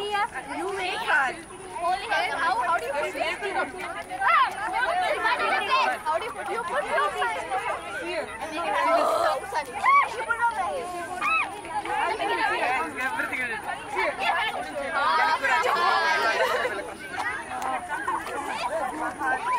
You make that. Holy hell, how, how do you put it? Ah, how do you put You put it. Here. And then you have this so ah, ah. here. here. Everything in it. Ah,